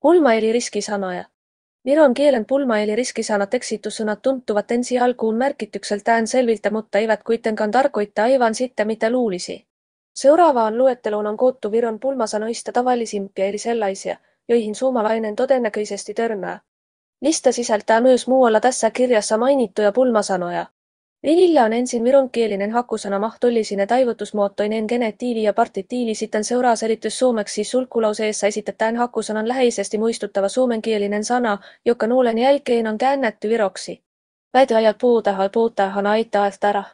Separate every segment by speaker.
Speaker 1: Pulmaeli riskisanoja. Viron kielen pulmaeli riskisanat eksityssõnat tuntuvat ensi alkuun merkitykseltään selviltä, mutta eivät kuitenkaan tarkoita aivan sitä, mitä luulisi. Seuraavaan luetteloon on koottu Viron pulmasanoista tavallisimpia eli sellaisia, joihin suomalainen todennäköisesti törmää. Lista sisältää myös muualla tässä kirjassa mainittuja pulmasanoja. Viljillä on ensin vironkielinen hakusana mahtollisine taivutusmuotoineen genetiivi ja partitiivi, sitten seuraa selitys suomeksi sulkulauseessa esitetään hakusanan läheisesti muistuttava suomenkielinen sana, joka nuulen jälkeen on käännetty viroksi. Väiteajal puutaha puutahan aittaa ära.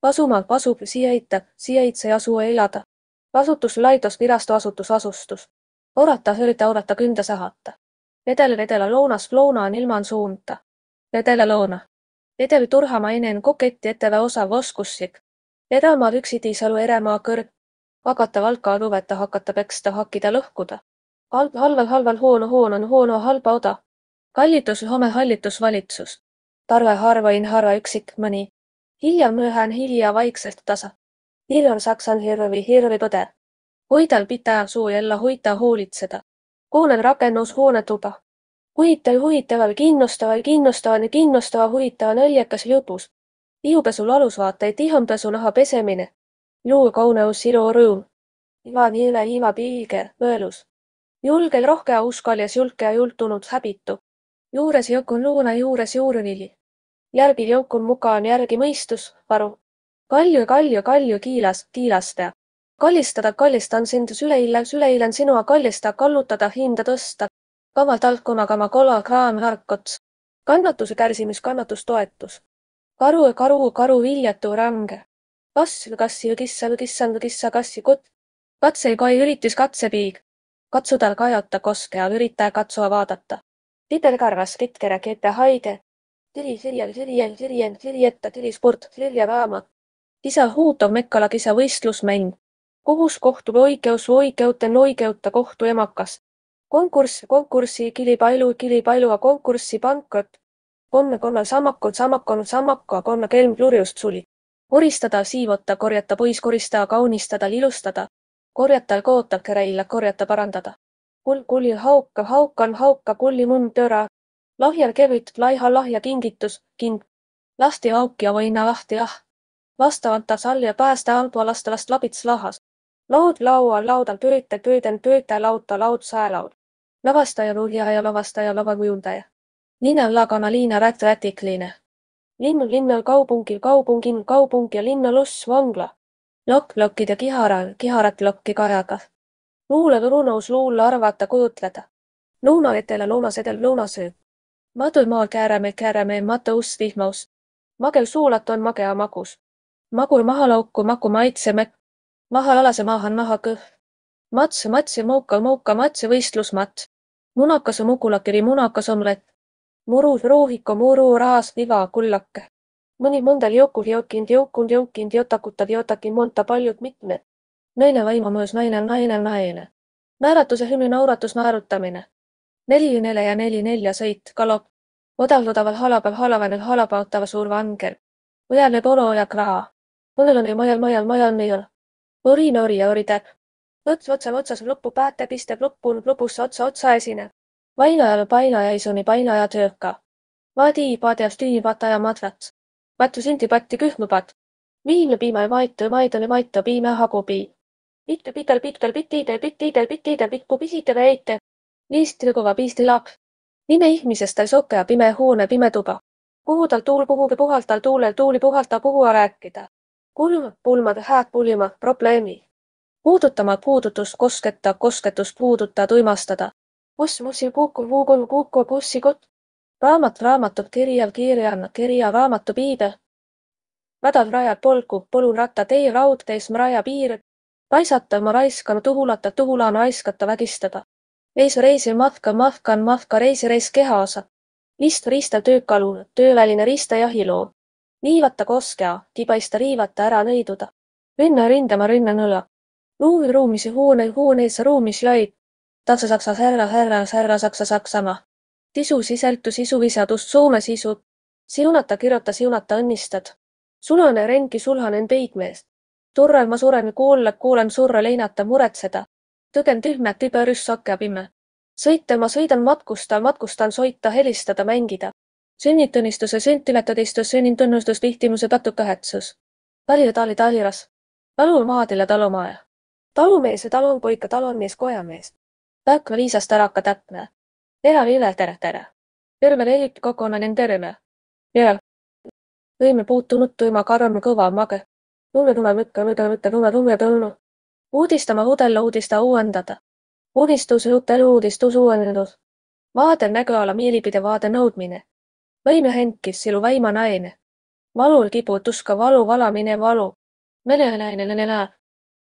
Speaker 1: Pasumaal pasub sijaita, sijaitse asuu elada. Asutuslaitos, virastoasutus, asustus. Orata, ürita oodata, künda sahata. Vedel, vedela loonas, loona on ilman suunta. Vedela loona. Edev turhamainen koketti etevä osav oskussik. Edamaa üksitiisalu eremaa kõrg. Hakata valkaa luveta, hakata peksta, hakkida lõhkuda. Halb, halval, halval huono, huono on huono, halba oda. Kallitus, home hallitus, valitsus. Tarve harvain, harva üksik, mõni. Hilja myöhään, hilja vaikselt tasa. Hirv saksan hirvi, hirvi põde. Hoidal pitää suu jälle hoita hoolitseda. Kuulen rakennus hoonetuba. Huvitav, huvitaval, kinnustaval, kinnustaval ja kinnustava huvitava naljakas lõbus. Ihupesul alusvaateid, tihompesu naha pesemine. Juu kauneus, ilu, rõõm. Iva niile, iva piiger, võõlus. Julgel rohkea uskaljas, julge ja jultunud häbitu. Juures jõukun luuna, juures juurvili. Järgi jõukun mukaan järgi mõistus, varu. Kalju, kalju, kalju kiilas, kiilastaja. Kallistada, kallistan sind süleilän, süleilän sinua kallista, kallutada, hinda tõsta. Kama talkuna, kama kola, kraam, harkots. kannatuse kärsimis, kannatustoetus. karu, karu, karu, viljatu, range. kass, kassi, kissa, kissa, kissa, kassi, kutt. katse, kai, üritus, katsepiig. katsuda, kajata, koskea, ürita, katsua, vaadata. tidelkarvas, kitkere, kete, haige. tiri, sirjel, sirjel, sirjen, sirjeta, tirispurt, sirjeraamat. kisa, huutov, mekkala, kisa, võistlusmäng kohus kohtub oikeus oikeuten oikeutta kohtu emakas. Konkurss, konkurssi, kilipailu, kilipailuga konkurssi, pankrot. konne, konnal samakon, samakon, samaka, konna kelm lurjust suli. koristada, siivota, korjata, pois koristada, kaunistada, ilustada. korjata, koota, käreilla, korjata, parandada. kull, kulli, hauka, haukan, hauka, kulli, munn, töra. lahjal kevüt, laiha, lahja, kingitus, king. lasti auki ja võina lahti ah. vastavalt ta salja päästa albua lasta last labits lahas laud laual, laudal pööte, pööden, pööte, lauta, laud, säelaud. Lavastaja, lugija ja lavastaja, lavakujundaja. linna lagana liina rätt rätikliine. linn, linna kaubungil, kaubungin, kaubung ja linnalus, vangla. lokk, lokkid ja kihara, kiharat lokki kajaga. luule, luunus, luulle, arvata, kujutleda. lõunaetele, lõunasedel, lõunasöö. madumaal kääreme, kääreme, matõus, vihmaus. magel suulat on magea magus. magu maha lauku, magu maitse, mekk maha lalase maahan maha kõh. Mats, mats ja mouka, mouka, mats ja munakas ja mugulakiri, munakas omlett. muru, ruuhiko, muru, raas, viva, kullake. mõni mõndal jõukul jõukind, jõukund, jõukind, jotakutad, jotakin, monta paljud mitmed. naine vaimamõõs, naine, naine, naine. määratuse hümni nauratus, naerutamine. neli nele ja neli nelja sõit, galopp. odavludaval halapäev, halaväänel halapautava suur vanger. õjale polo ja kraa. mõnel on ju majal, majal, majal, majal Õri-nori ja õritäpp. Õts otsam otsas lõppu pääte pisteb lõppunud lõpusse otsa otsaesine. Vainajal painajaisuni painaja tööka. Vadi padjas tüünipataja madrats. Pattu sinti patti kühmupat. Viimne piima ja maitu, maidole maitu, piime hagupii. Pittu pitel pitel pitidel pitidel pitidel pikku pisitele eite. Liisti kõva piisti laps. Pime ihmisest tal soke ja pime huune, pime tuba. kuhu tal tuul puhub ja puhalt tal tuulel tuuli puhalta puhua rääkida kulm, pulmad, hääd puljuma, probleemi. Puudutama puudutust, kosketa, kosketust puuduta, tuimastada. Kuku, kuukul, kuku, bussikott. raamat, raamatut, kirjav, kirjan, kirja, raamatu, piibe. vädav rajad polgu, polun ratta, tee raudtees, raja piir. paisata, ma raiskan, tuhulata, tuhulan, raiskata, vägistada. reis, reisi, matka, mahkan, mahka, reisi, reis, kehaosa. list, riista, töökalu, tööväline riista, jahiloom liivata koskea, tibaista riivata ära nõiduda. rünna rindama rünna nõla. Luuvi ruumis ja huune huuneessa ruumis laid. taksa saksa särra särra särra saksa saksama. sisu siseltu sisu visadust Soome sisu. siunata kirjuta siunata õnnistad. sulane renki sulhanen peigmeest. turral ma suren kuulla, kuulen surra leinata muretseda. tõgen tühme tüberüss sake pime. sõita ma sõidan matkusta, matkustan soita, helistada, mängida. sünnitunnistuse, sünnitületadistus, sünnitunnustus, vihtimuse, patukahetsus. Talile tali taliras. talumaadile talumaja. Talumees ja talupoika, talunmees, kojamees. Täkva viisast äraka täpne. Tere, Ville, tere, tere. terve leiut kogunenud terve. ja. võime puutunud tuima karm kõva mage. lume tule võtta, võta, võtta, lume, lume tõlnu. uudistama udella uudista uuendada. uudistus, jutel uudistus, uuendus. vaade näguala meelipidev vaade nõudmine. võime henkis, silu väima naine. valul kibu tuska valu, valamine valu. vene naine, vene näe.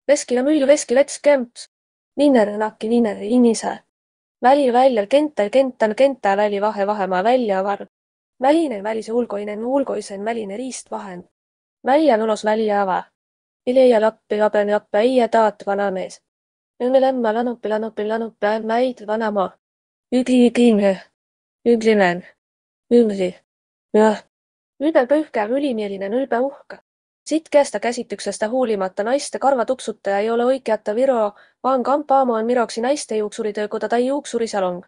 Speaker 1: Veskile müüu, veskile ets kemps. Ninner nakki, ninner, inise Väli väljal kentäl kentän kentää väli vahe vahemaa välja var. Väline välise ulgoinen ulgoisen väline riistvahend. Välja nolos välja ava. Ileia lappi laben lappe äie taat vanamees. Emme lämma lanupi lanupi lanupi mäid vanamaa. Ügli kiime. Üglinen. Ümri. Jah. ülbe pühkev, ülimieline, ülbe uhke sitkesta käsityksestä huolimatta naiste karvatuksutaja ei ole oikeata Viro, vaan kampaamo on Miroksi naiste juuksuritöökoda tai juuksurisalong.